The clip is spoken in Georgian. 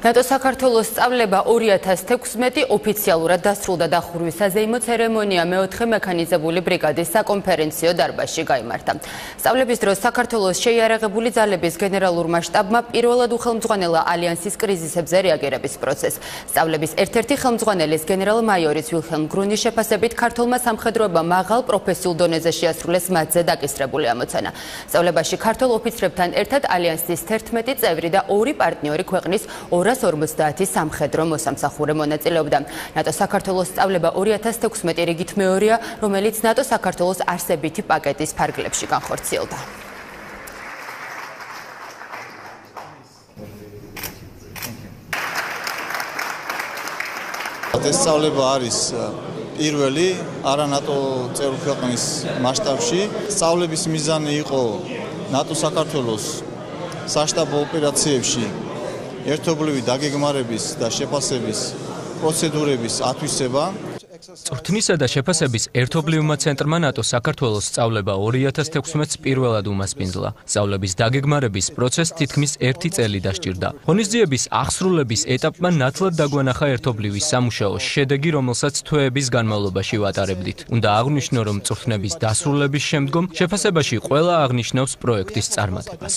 ნატო საქართველოს სწავლება 2016 ოფიციალურად დასრულდა და ხურვის საზეიმო ცერემონია მეოთხე მექანიზებული ბრიგადის საკონფერენციო დარბაზში გამართა. სწავლების დროს საქართველოს შეიარაღებული ძალების გენერალურმა შტაბმა პირველად უხელმძღვანელა ალიანსის კრიზისებზე რეაგირების პროცესს. სწავლების ერთ-ერთი ხელმძღვანელის გენერალ-მაიორის ვილჰელმ გრუნის შეფასებით ქართულმა სამხედროებმა მაღალ პროფესიულ დონეზე შეასრულეს მათზე დაკისრებული ამოცანა. სწავლებაში ქართულ ოფიცრებთან ერთად ალიანსის 11 წევრი და ორი პარტნიორი ქვეყნის 250 სამხედრო მოსამსახურე მონაწილეობდა. ნატო საქართველოს სწავლება 2016 რიგით მეორეა, რომელიც ნატო საქართველოს არსებითი პაკეტის ფარგლებში განხორციელდა. სწავლება არის პირველი არანატო წევრ ქვეყნის მასშტაბში. სწავლების მიზანი იყო ნატო საქართველოს საშტაბო ოპერაციებში ერთობლივი დაგეგმარების და შეფასების პროცედურების ათვისება წვრთნისა და შეფასების ერთობლივმა ცენტრმა ნატო საქართველოს სწავლება 2016-ს პირველად უმასპინძლა. სწავლების დაგეგმარების პროცესს თითქმის 1 წელი დასჭირდა. ღონისძიების აღსრულების ეტაპმა ნათლად დაგვანახა ერთობლივი სამუშაო შედეგი, რომელსაც თვეების განმავლობაში ვატარებდით. უნდა აღვნიშნო, რომ წვრთნების დასრულების შემდგომ შეფასებაში ყველა აღნიშნავს პროექტის წარმატებას.